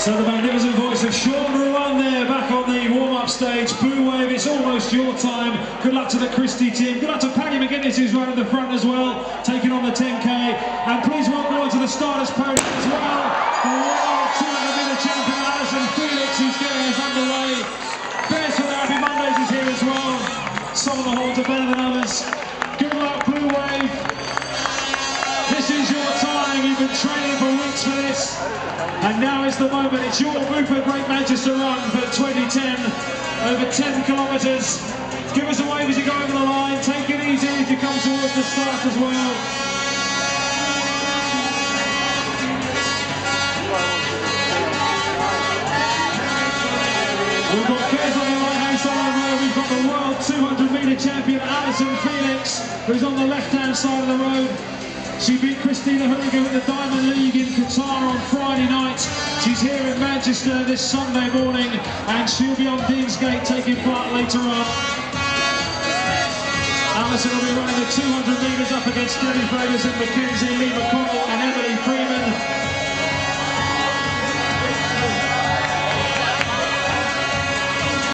So the magnificent voice of Sean Ruan there, back on the warm-up stage. Blue Wave, it's almost your time. Good luck to the Christie team. Good luck to Paddy McGuinness, who's right at the front as well, taking on the 10K. And please welcome on to the starters podium as well, the world 200 meter champion Allyson Felix, who's getting us underway. Bez for the Happy Mondays is here as well. Some of the holds are better than others. Good luck, Blue Wave. This is your time. You've been training for weeks. And now is the moment. It's your Bupa Great Manchester Run for 2010. Over 10 kilometres. Give us a wave as you go over the line. Take it easy as you come towards the start as well. We've got Kes on the right-hand side of the road. We've got the world 200 metre champion Allyson Felix, who's on the left-hand side of the road. She beat Christine Ohuruogu at the Diamond League in Qatar on Friday night. She's here in Manchester this Sunday morning, and she'll be on Deansgate taking part later on. Allyson will be running the 200 metres up against Debbie Ferguson, McKenzie, Lee and Emma